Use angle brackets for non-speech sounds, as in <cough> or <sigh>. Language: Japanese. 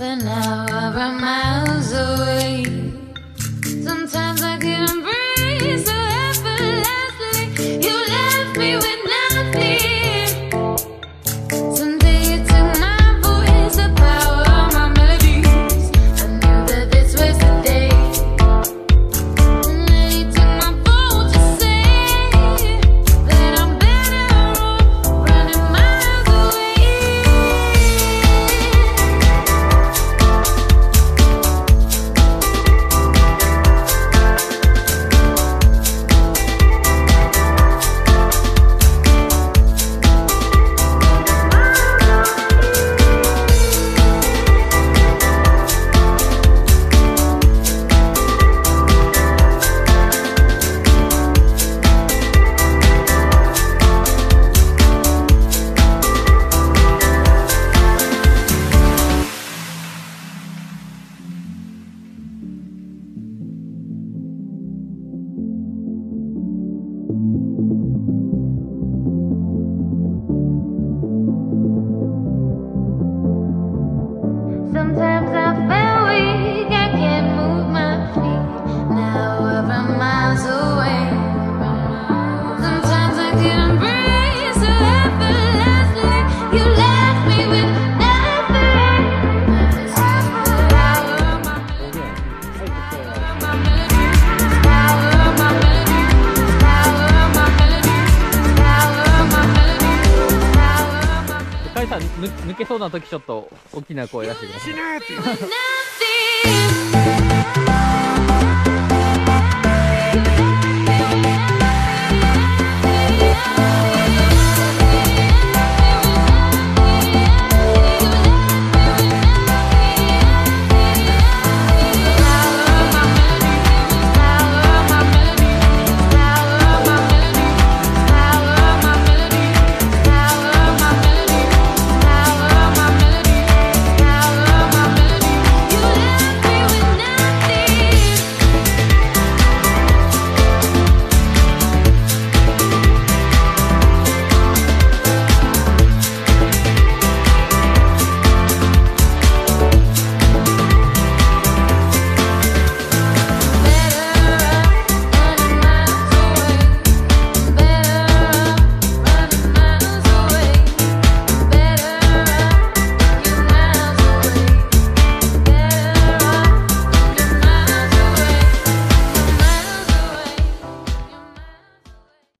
But now I'm out. 抜抜けそうな時ちょっと大きな声出してください <laughs> <laughs>